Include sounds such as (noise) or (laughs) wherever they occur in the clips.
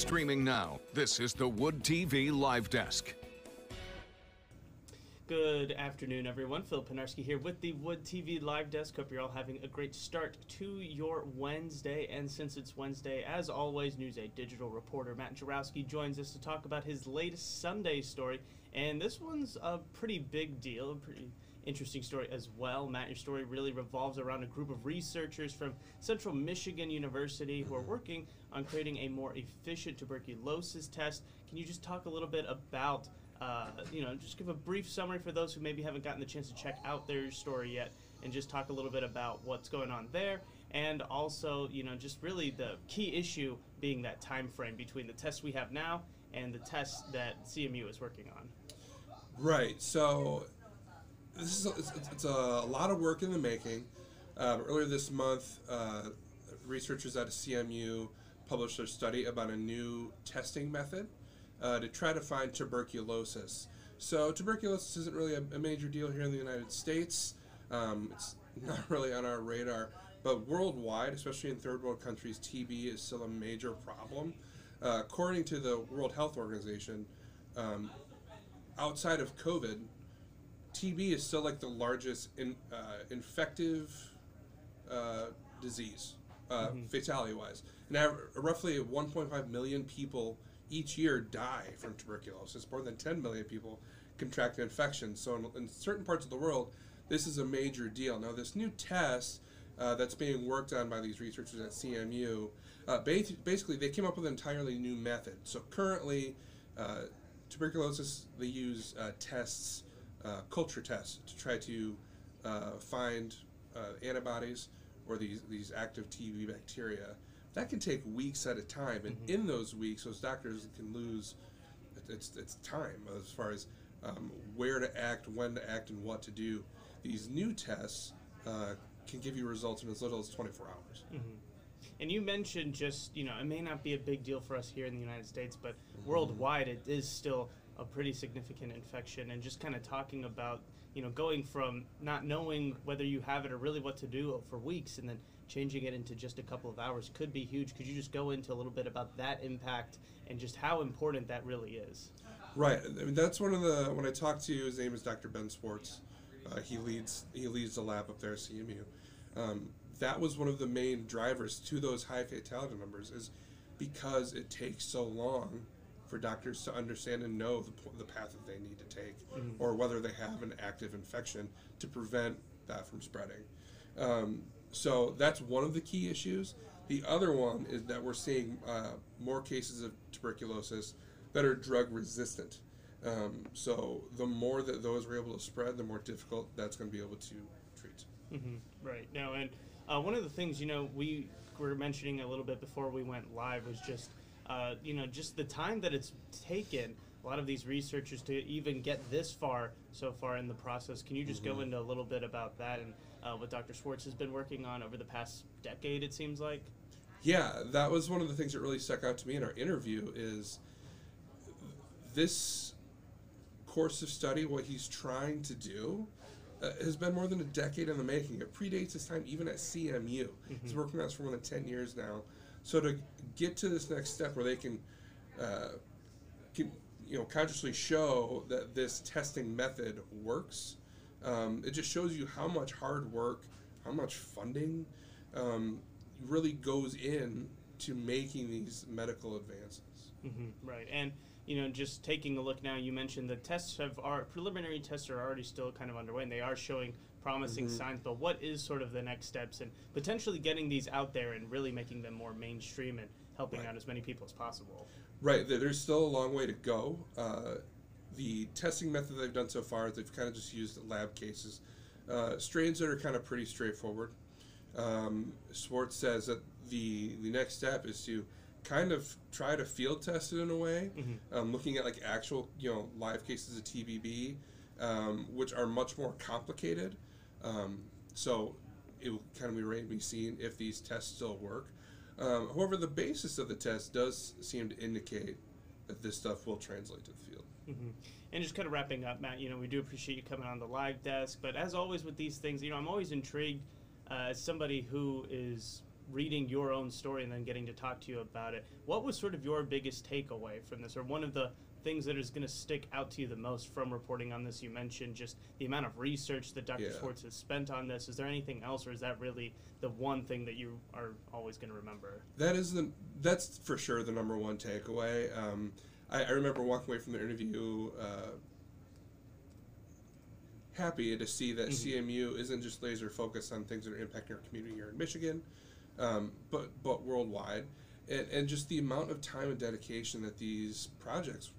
Streaming now, this is the Wood TV Live Desk. Good afternoon, everyone. Phil Panarski here with the Wood TV Live Desk. Hope you're all having a great start to your Wednesday. And since it's Wednesday, as always, News 8 digital reporter Matt Jaworowski joins us to talk about his latest Sunday story. And this one's a pretty big deal, pretty interesting story as well. Matt, your story really revolves around a group of researchers from Central Michigan University who are working on creating a more efficient tuberculosis test. Can you just talk a little bit about uh, you know, just give a brief summary for those who maybe haven't gotten the chance to check out their story yet, and just talk a little bit about what's going on there, and also, you know, just really the key issue being that time frame between the tests we have now and the tests that CMU is working on. Right. So this is a, it's, it's a lot of work in the making. Um, earlier this month, uh, researchers at CMU published a study about a new testing method uh, to try to find tuberculosis. So tuberculosis isn't really a, a major deal here in the United States. Um, it's (laughs) not really on our radar, but worldwide, especially in third world countries, TB is still a major problem. Uh, according to the World Health Organization, um, outside of COVID, TB is still like the largest in, uh, infective uh, disease, uh, Mhm. fatality wise. And av- roughly 1.5 million people each year die from tuberculosis. More than 10 million people contract an infection. So, in, in certain parts of the world, this is a major deal. Now, this new test uh, that's being worked on by these researchers at CMU, uh, ba- basically, they came up with an entirely new method. So, currently, uh, tuberculosis, they use uh, tests, uh, culture tests, to try to uh, find uh, antibodies or these, these active TB bacteria. That can take weeks at a time, and Mhm. in those weeks, those doctors can lose it's, it's time as far as um, where to act, when to act, and what to do. These new tests uh, can give you results in as little as 24 hours. hmm And you mentioned just, you know, it may not be a big deal for us here in the United States, but Mm-hmm. worldwide it is still a pretty significant infection. And just kind of talking about, you know, going from not knowing whether you have it or really what to do for weeks and then changing it into just a couple of hours could be huge. Could you just go into a little bit about that impact and just how important that really is? Right. I mean, that's one of the when I talked to his name is Dr. Ben Swarts. Uh, he leads he leads the lab up there at CMU. Um, that was one of the main drivers to those high fatality numbers is because it takes so long for doctors to understand and know the, the path that they need to take Mhm. or whether they have an active infection to prevent that from spreading. Um, so that's one of the key issues. The other one is that we're seeing uh, more cases of tuberculosis that are drug resistant. Um, so the more that those are able to spread, the more difficult that's going to be able to treat. hmm Right. No, and uh, one of the things you know we were mentioning a little bit before we went live was just uh, you know just the time that it's taken a lot of these researchers to even get this far so far in the process. Can you just go Mhm. into a little bit about that and uh, what Dr. Swarts has been working on over the past decade? It seems like. Yeah, that was one of the things that really stuck out to me in our interview is this course of study, what he's trying to do, uh, has been more than a decade in the making. It predates his time even at CMU. He's Mhm. working on this for more than 10 years now. So to get to this next step where they can, uh, can you know, consciously show that this testing method works, um, it just shows you how much hard work, how much funding um, really goes in to making these medical advances. hmm right. And you know, just taking a look now, you mentioned the tests have our preliminary tests are already still kind of underway, and they are showing promising Mhm. signs. But what is sort of the next steps and potentially getting these out there and really making them more mainstream and helping Right. out as many people as possible? Right, there's still a long way to go. Uh, the testing method they've done so far, they've kind of just used lab cases. Uh, strains that are kind of pretty straightforward. Um, Swarts says that the the next step is to kind of try to field test it in a way, Mhm. um, looking at like actual you know live cases of TBB, um, which are much more complicated. Um, so it will kind of be to be seen if these tests still work. Um, however, the basis of the test does seem to indicate that this stuff will translate to the field. hmm And just kind of wrapping up, Matt, you know, we do appreciate you coming on the live desk, but as always with these things, you know, I'm always intrigued uh, as somebody who is reading your own story and then getting to talk to you about it. What was sort of your biggest takeaway from this, or one of the things that is going to stick out to you the most from reporting on this? You mentioned just the amount of research that Dr. Yeah. Swarts has spent on this. Is there anything else, or is that really the one thing that you are always going to remember? That is the that's for sure the number one takeaway. Um, I, I remember walking away from the interview uh, happy to see that CMU isn't just laser focused on things that are impacting our community here in Michigan, um, but but worldwide, and and just the amount of time and dedication that these projects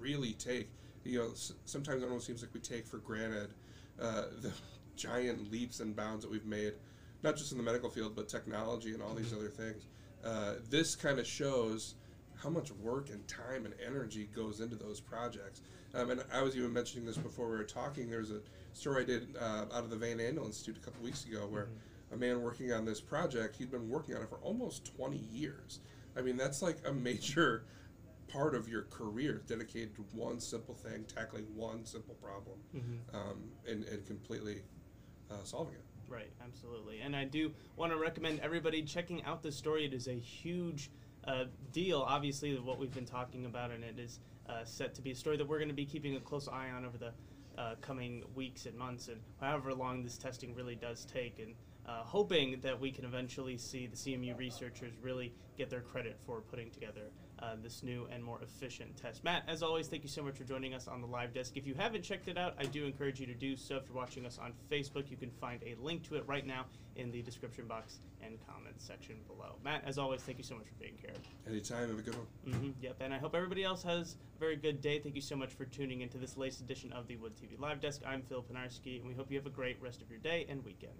really take. You know, s- sometimes it almost seems like we take for granted uh, (laughs) the giant leaps and bounds that we've made, not just in the medical field, but technology and all these other things. Uh, this kind of shows how much work and time and energy goes into those projects. Um, and I was even mentioning this before we were talking. There's a story I did uh, out of the Van Andel Institute a couple weeks ago where a man working on this project, he'd been working on it for almost 20 years. I mean, that's like a major part of your career dedicated to one simple thing, tackling one simple problem, um, and, and completely uh, solving it. Right, absolutely. And I do want to recommend everybody checking out this story. It is a huge uh, deal, obviously, of what we've been talking about, and it is uh, set to be a story that we're going to be keeping a close eye on over the uh, coming weeks and months, and however long this testing really does take. And uh, hoping that we can eventually see the CMU researchers really get their credit for putting together uh, this new and more efficient test. Matt, as always, thank you so much for joining us on the live desk. If you haven't checked it out, I do encourage you to do so. If you're watching us on Facebook, you can find a link to it right now in the description box and comments section below. Matt, as always, thank you so much for being here. Anytime, have a good one. hmm Yep, and I hope everybody else has a very good day. Thank you so much for tuning into this latest edition of the Wood TV Live Desk. I'm Phil Pinarski, and we hope you have a great rest of your day and weekend.